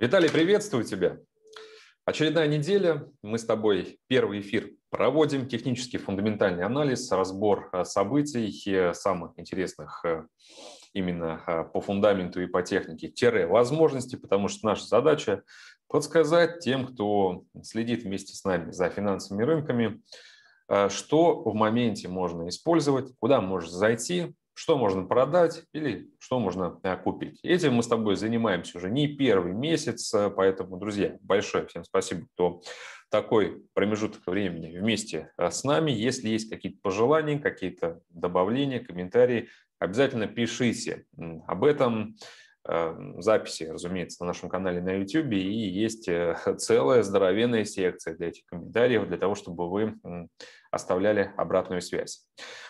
Виталий, приветствую тебя. Очередная неделя. Мы с тобой первый эфир проводим. Технический фундаментальный анализ, разбор э, событий, э, самых интересных э, именно по фундаменту и по технике, тире возможности, потому что наша задача подсказать тем, кто следит вместе с нами за финансовыми рынками, что в моменте можно использовать, куда можно зайти, что можно продать или что можно э, купить. Этим мы с тобой занимаемся уже не первый месяц, э, поэтому, друзья, большое всем спасибо, кто такой промежуток времени вместе э, с нами. Если есть какие-то пожелания, какие-то добавления, комментарии, обязательно пишите об этом записи, разумеется, на нашем канале на YouTube, и есть целая здоровенная секция для этих комментариев, для того, чтобы вы оставляли обратную связь.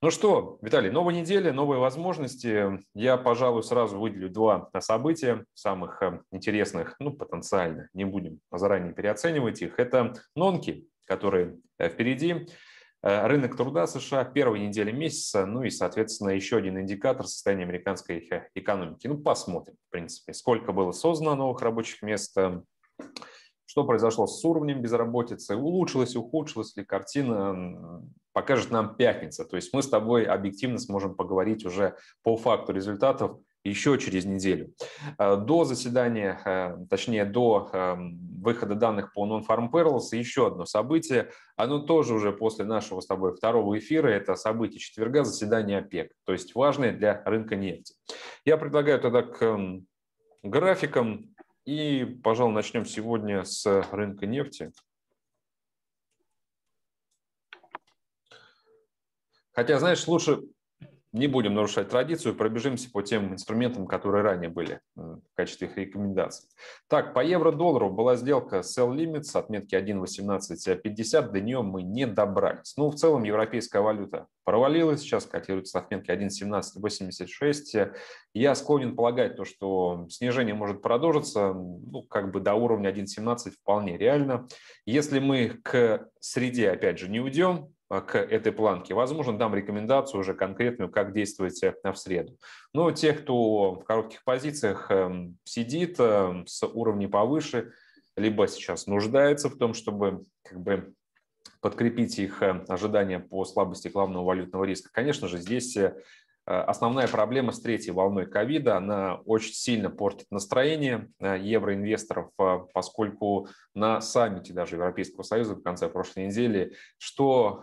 Ну что, Виталий, новая неделя, новые возможности. Я, пожалуй, сразу выделю два события, самых э, интересных, ну, потенциально, не будем заранее переоценивать их. Это нонки, которые э, впереди. Э, рынок труда США, первая неделя месяца, ну и, соответственно, еще один индикатор состояния американской экономики. Ну, посмотрим, в принципе, сколько было создано новых рабочих мест, что произошло с уровнем безработицы, улучшилась, ухудшилась ли картина, покажет нам пятница. То есть мы с тобой объективно сможем поговорить уже по факту результатов еще через неделю. Э, до заседания, э, точнее до эм, выхода данных по Non-Farm Payrolls еще одно событие. Оно тоже уже после нашего с тобой второго эфира. Это событие четверга, заседание ОПЕК. То есть важное для рынка нефти. Я предлагаю тогда к эм, графикам и, пожалуй, начнем сегодня с рынка нефти. Хотя, знаешь, лучше не будем нарушать традицию, пробежимся по тем инструментам, которые ранее были в качестве их рекомендаций. Так, по евро-доллару была сделка sell limit с отметки 1.1850, до нее мы не добрались. Ну, в целом, европейская валюта провалилась, сейчас котируется с отметки 1.1786. Я склонен полагать, то, что снижение может продолжиться, ну, как бы до уровня 1.17 вполне реально. Если мы к среде, опять же, не уйдем, к этой планке. Возможно, дам рекомендацию уже конкретную, как действовать э, в среду. Но те, кто в коротких позициях эм, сидит эм, с уровней повыше, либо сейчас нуждается в том, чтобы как бы подкрепить их э, ожидания по слабости главного валютного риска. Конечно же, здесь Э, основная проблема с третьей волной ковида, она очень сильно портит настроение э, евроинвесторов, э, поскольку на саммите даже Европейского Союза в конце прошлой недели, что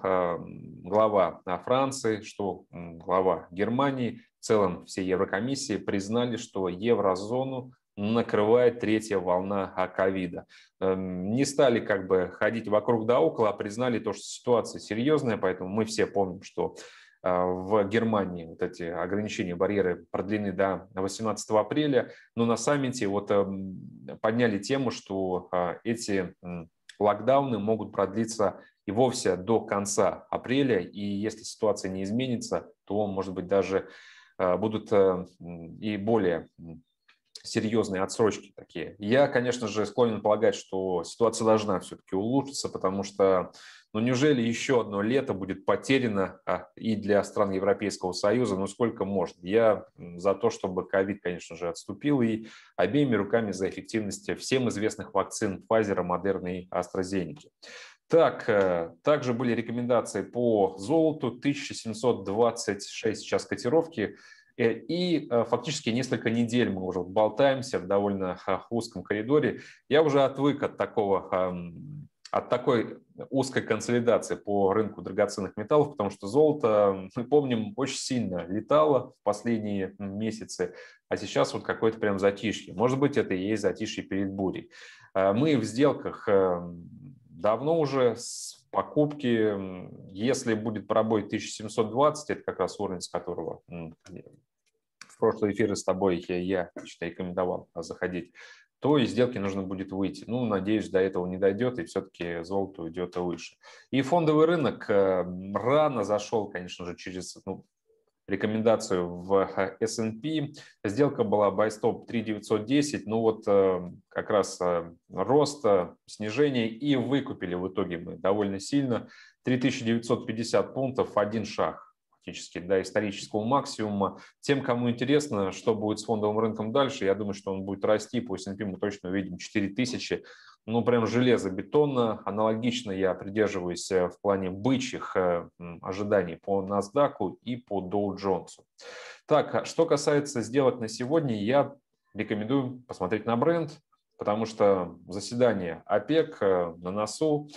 глава Франции, что глава Германии, в целом все Еврокомиссии признали, что еврозону накрывает третья волна ковида. Эм, не стали как бы ходить вокруг да около, а признали то, что ситуация серьезная, поэтому мы все помним, что в Германии. Вот эти ограничения, барьеры продлены до 18 апреля, но на саммите вот эм, подняли тему, что а, эти локдауны могут продлиться и вовсе до конца апреля, и если ситуация не изменится, то, может быть, даже а, будут э, и более серьезные отсрочки такие. Я, конечно же, склонен полагать, что ситуация должна все-таки улучшиться, потому что но неужели еще одно лето будет потеряно а, и для стран Европейского Союза? Ну сколько можно? Я за то, чтобы ковид, конечно же, отступил и обеими руками за эффективность всем известных вакцин Pfizer, Moderna и AstraZeneca. Так, э, также были рекомендации по золоту, 1726 сейчас котировки. Э, и э, фактически несколько недель мы уже болтаемся в довольно узком коридоре. Я уже отвык от такого от такой узкой консолидации по рынку драгоценных металлов, потому что золото, мы помним, очень сильно летало в последние месяцы, а сейчас вот какое-то прям затишье. Может быть, это и есть затишье перед бурей. А, мы в сделках э, давно уже с покупки, если будет пробой 1720, это как раз уровень, с которого в прошлый эфир с тобой я, я рекомендовал заходить то из сделки нужно будет выйти. Ну, надеюсь, до этого не дойдет, и все-таки золото уйдет выше. И фондовый рынок э, рано зашел, конечно же, через ну, рекомендацию в S&P. Сделка была buy stop 3910, ну вот э, как раз э, рост, снижение, и выкупили в итоге мы довольно сильно. 3950 пунктов, один шаг практически до исторического максимума. Тем, кому интересно, что будет с фондовым рынком дальше, я думаю, что он будет расти. По S&P мы точно увидим 4000. Ну, прям железобетонно. Аналогично я придерживаюсь э, в плане бычьих э, ожиданий по NASDAQ и по Dow Jones. Так, а что касается сделок на сегодня, я рекомендую посмотреть на бренд, потому что заседание ОПЕК э, на носу.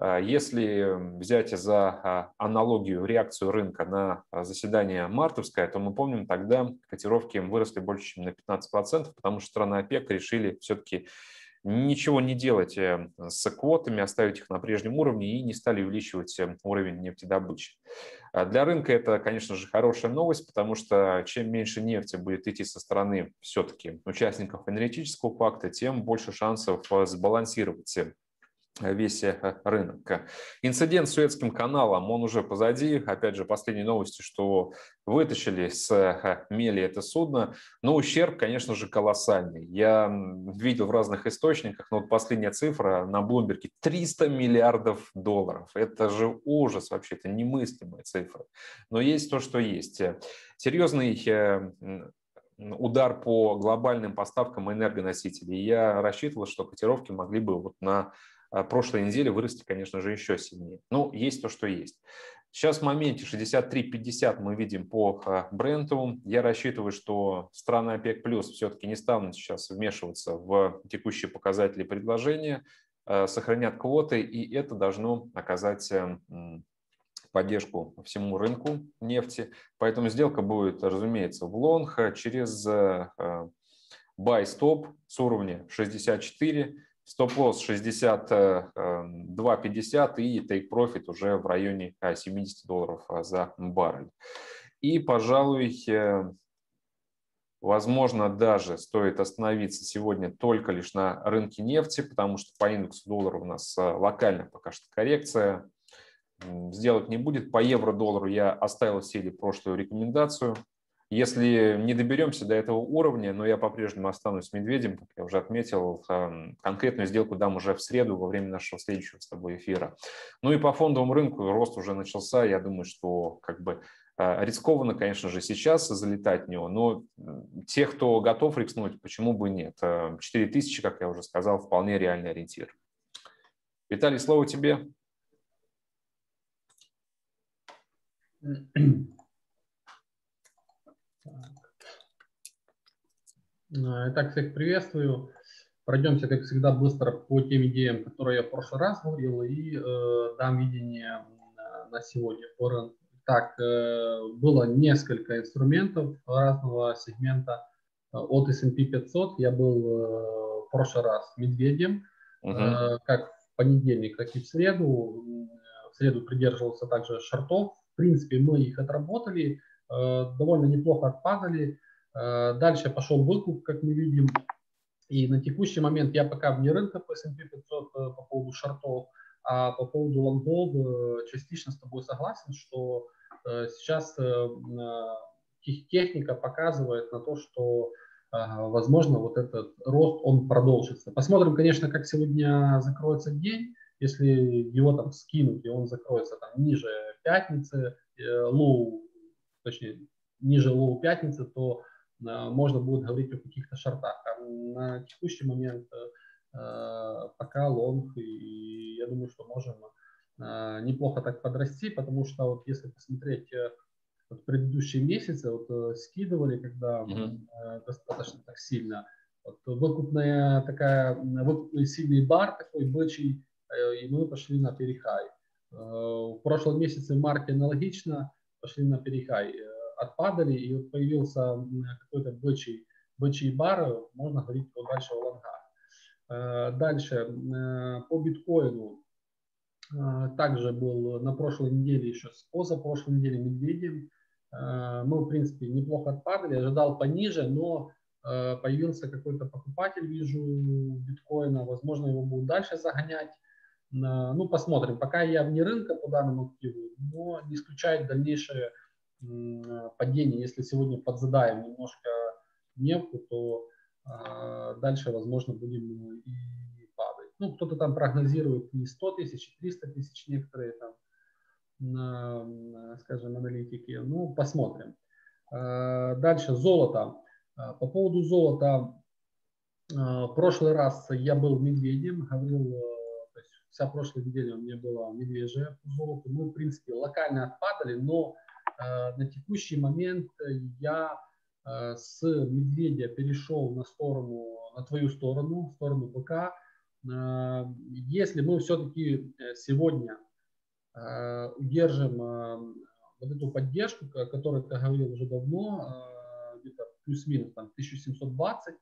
Э, если взять за а, аналогию реакцию рынка на а, заседание мартовское, то мы помним, тогда котировки выросли больше, чем на 15%, потому что страны ОПЕК решили все-таки ничего не делать э, с квотами, оставить их на прежнем уровне и не стали увеличивать уровень нефтедобычи. А для рынка это, конечно же, хорошая новость, потому что чем меньше нефти будет идти со стороны все-таки участников энергетического пакта, тем больше шансов э, сбалансировать весь э, рынок. Инцидент с Суэцким каналом, он уже позади. Опять же, последние новости, что вытащили с э, мели это судно. Но ущерб, конечно же, колоссальный. Я видел в разных источниках, но вот последняя цифра на Блумберге 300 миллиардов долларов. Это же ужас вообще, это немыслимая цифра. Но есть то, что есть. Серьезный э, удар по глобальным поставкам энергоносителей. Я рассчитывал, что котировки могли бы вот на прошлой неделе вырасти, конечно же, еще сильнее. Ну, есть то, что есть. Сейчас в моменте 63.50 мы видим по а, бренду. Я рассчитываю, что страны ОПЕК плюс все-таки не станут сейчас вмешиваться в текущие показатели предложения, а, сохранят квоты, и это должно оказать поддержку всему рынку нефти. Поэтому сделка будет, разумеется, в лонг через buy stop с уровня 64 Стоп-лосс 62.50 и take profit уже в районе 70 долларов а, за баррель. И, пожалуй, э, возможно, даже стоит остановиться сегодня только лишь на рынке нефти, потому что по индексу доллара у нас э, локально пока что коррекция. Сделать не будет. По евро-доллару я оставил в силе прошлую рекомендацию – если не доберемся до этого уровня, но я по-прежнему останусь медведем, как я уже отметил, конкретную сделку дам уже в среду во время нашего следующего с тобой эфира. Ну и по фондовому рынку рост уже начался. Я думаю, что как бы а, рискованно, конечно же, сейчас залетать в него, но тех, кто готов рискнуть, почему бы нет? 4000, как я уже сказал, вполне реальный ориентир. Виталий, слово тебе. итак, всех приветствую. Пройдемся, как всегда, быстро по тем идеям, которые я в прошлый раз говорил, и э, дам видение на сегодня. Так, э, было несколько инструментов разного сегмента э, от S&P 500. Я был э, в прошлый раз медведем, uh-huh. э, как в понедельник, так и в среду. В среду придерживался также шортов. В принципе, мы их отработали, э, довольно неплохо отпадали. Э, дальше пошел выкуп, как мы видим. И на текущий момент я пока вне рынка по S&P 500 э, по поводу шортов, а по поводу лонгов э, частично с тобой согласен, что сейчас техника показывает на то, что возможно вот этот рост он продолжится. Посмотрим, конечно, как сегодня закроется день. Если его там скинуть, и он закроется там ниже пятницы, low, точнее, ниже low пятницы, то можно будет говорить о каких-то шортах. А на текущий момент э, пока лонг, и я думаю, что можем э, неплохо так подрасти, потому что вот если посмотреть э, вот предыдущие месяцы, вот скидывали, когда mm-hmm. достаточно так сильно, вот выкупная такая, выкупный сильный бар такой бычий, и мы пошли на перехай. В прошлом месяце в марте аналогично пошли на перехай отпадали, и вот появился какой-то бычий, бычий бар, можно говорить дальше о лонгах. Э, дальше, э, по биткоину, э, также был на прошлой неделе, еще с позапрошлой неделе медведем. Мы, в принципе, неплохо отпадали, ожидал пониже, но появился какой-то покупатель, вижу, биткоина, возможно, его будут дальше загонять. Ну, посмотрим. Пока я вне рынка по данному активу, но не исключает дальнейшее падение, если сегодня подзадаем немножко нефть, то э, дальше, возможно, будем и падать. Ну, кто-то там прогнозирует не 100 тысяч, 300 тысяч, некоторые там скажем, аналитики. Ну, посмотрим. Дальше золото. По поводу золота. В прошлый раз я был медведем, говорил, то есть вся прошлая неделя у меня была медвежья по золоту. Мы, в принципе, локально отпадали, но на текущий момент я с медведя перешел на сторону, на твою сторону, в сторону БК. Если мы все-таки э, сегодня Э, удержим э, вот эту поддержку, о которой ты говорил уже давно, э, где-то плюс-минус там 1720,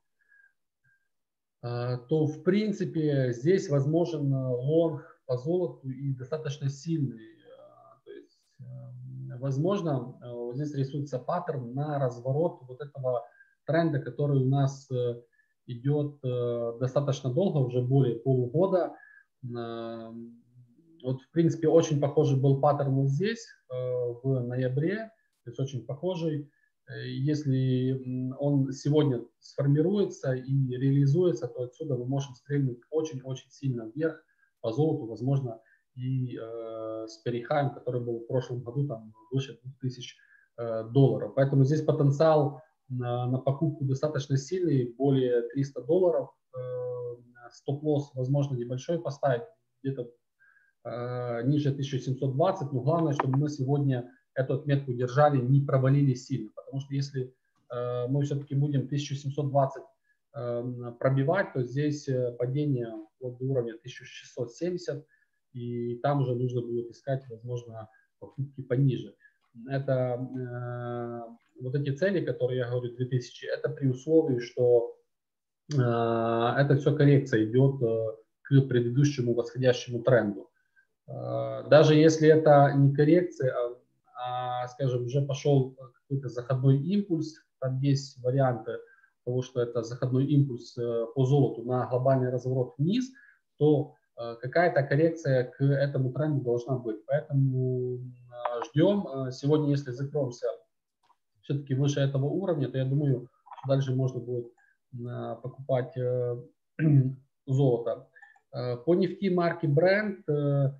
то в принципе здесь возможен лонг по золоту и достаточно сильный. То есть, возможно, здесь рисуется паттерн на разворот вот этого тренда, который у нас идет достаточно долго, уже более полугода. Вот, в принципе, очень похожий был паттерн вот здесь, э, в ноябре, то есть очень похожий. Э, если он сегодня сформируется и реализуется, то отсюда мы можем стрельнуть очень-очень сильно вверх по золоту, возможно, и э, с перехаем, который был в прошлом году там выше 2000 э, долларов. Поэтому здесь потенциал на, на покупку достаточно сильный, более 300 долларов. Э, стоп-лосс, возможно, небольшой поставить, где-то Э, ниже 1720, но главное, чтобы мы сегодня эту отметку держали, не провалили сильно, потому что если э, мы все-таки будем 1720 эм, пробивать, то здесь э, падение вот до уровня 1670, и там уже нужно будет искать, возможно, покупки пониже. Это э, вот эти цели, которые я говорю, 2000, это при условии, что э, это все коррекция идет э, к предыдущему восходящему тренду. А, даже если это не коррекция, а, а скажем, уже пошел какой-то заходной импульс, там есть варианты того, что это заходной импульс э, по золоту на глобальный разворот вниз, то э, какая-то коррекция к этому тренду должна быть. Поэтому ждем. Сегодня, если закроемся все-таки выше этого уровня, то я думаю, дальше можно будет покупать э, золото. По нефти марки Brent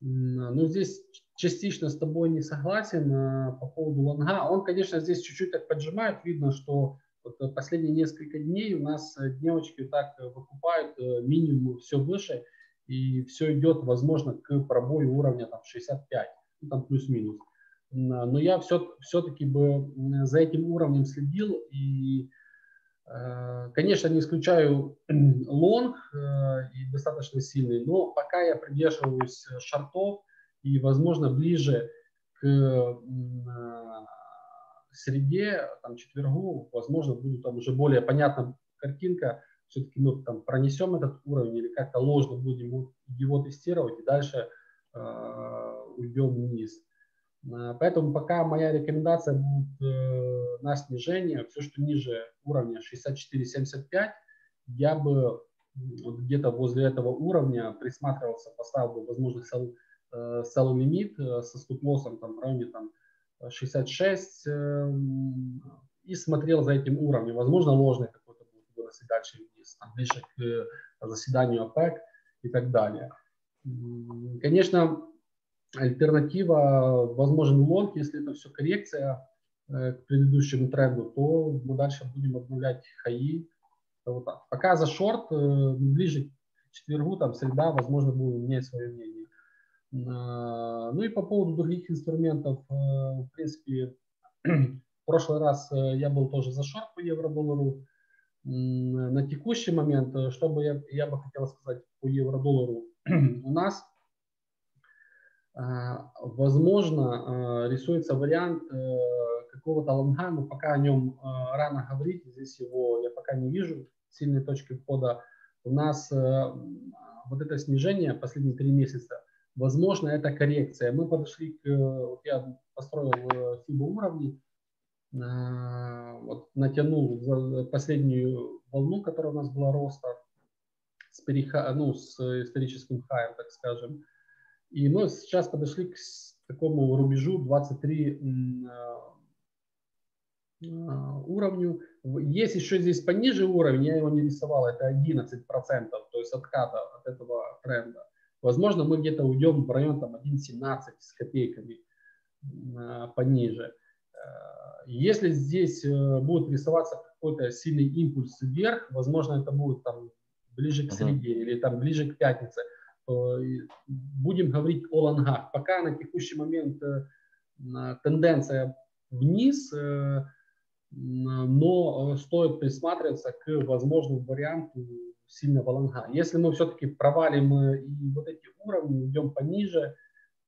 ну, здесь частично с тобой не согласен по поводу лонга. Он, конечно, здесь чуть-чуть так поджимает. Видно, что вот э, последние несколько дней у нас э, девочки так э, выкупают минимум все выше. И все идет, возможно, к пробою уровня там, 65, ну, там плюс-минус. Но я все, все-таки бы за этим уровнем следил и Э, конечно, не исключаю лонг э, и достаточно сильный, но пока я придерживаюсь шартов и, возможно, ближе к э, среде, там, четвергу, возможно, будет там уже более понятна картинка, все-таки мы там пронесем этот уровень или как-то ложно будем его тестировать и дальше э, уйдем вниз. Э, поэтому пока моя рекомендация будет э, на снижение, все, что ниже уровня 64-75, я бы вот где-то возле этого уровня присматривался, поставил бы, возможно, sell, э, лимит со стоп-лоссом там, в районе там, 66 и смотрел за этим уровнем. Возможно, ложный какой-то будет вырасти дальше вниз, там, ближе к заседанию ОПЕК и так далее. Конечно, Альтернатива возможен лонг, если это все коррекция э, к предыдущему тренду, то мы дальше будем обновлять хаи. Вот так. Пока за шорт, э, ближе к четвергу, там среда, возможно, будем менять свое мнение. Э, ну и по поводу других инструментов, в принципе, в прошлый раз я был тоже за шорт по евро-доллару. На текущий момент, что бы я, я бы хотел сказать по евро-доллару, у нас а, возможно, а, рисуется вариант э, какого-то лонга, но пока о нем рано говорить, здесь его я пока не вижу, сильной точки входа. У нас э, вот это снижение последние три месяца, возможно, это коррекция. Мы подошли к, я построил FIBA уровни, вот натянул последнюю волну, которая у нас была роста с, переха, ну, с историческим хаем, так скажем, и мы сейчас подошли к такому рубежу 23 а, а, уровню. Есть еще здесь пониже уровень, я его не рисовал, это 11%, то есть отката от этого тренда. возможно, мы где-то уйдем в район там 1.17 с копейками пониже. Если здесь будет рисоваться какой-то сильный импульс вверх, возможно, это будет там ближе к среде uh-huh. или там ближе к пятнице, будем говорить о лонгах. Пока на текущий момент тенденция вниз, э, но стоит присматриваться к возможному варианту сильного лонга. Если мы все-таки провалим э, и вот эти уровни, уйдем пониже,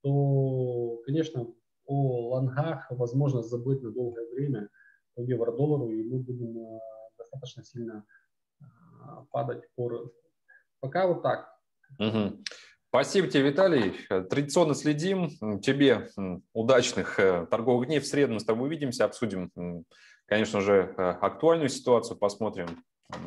то, конечно, о лонгах возможно забыть на долгое время по евро-доллару, и мы будем э, достаточно сильно падать по росту. Пока вот так. Угу. Спасибо тебе, Виталий. Традиционно следим. Тебе удачных э, торговых дней. В среду мы с тобой увидимся, обсудим, конечно же, э, актуальную ситуацию, посмотрим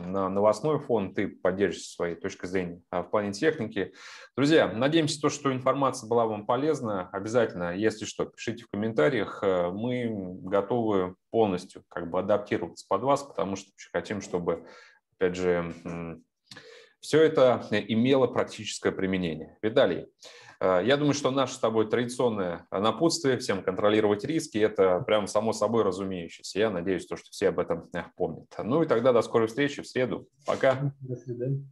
на новостной фон, ты поддержишь своей точкой зрения а в плане техники. Друзья, надеемся, то, что информация была вам полезна. Обязательно, если что, пишите в комментариях. Э, мы готовы полностью как бы адаптироваться под вас, потому что хотим, чтобы, опять же, все это имело практическое применение. Виталий, я думаю, что наше с тобой традиционное напутствие всем контролировать риски – это прям само собой разумеющееся. Я надеюсь, что все об этом помнят. Ну и тогда до скорой встречи в среду. Пока. До свидания.